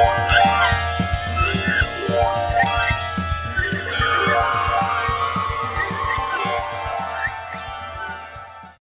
Yeah.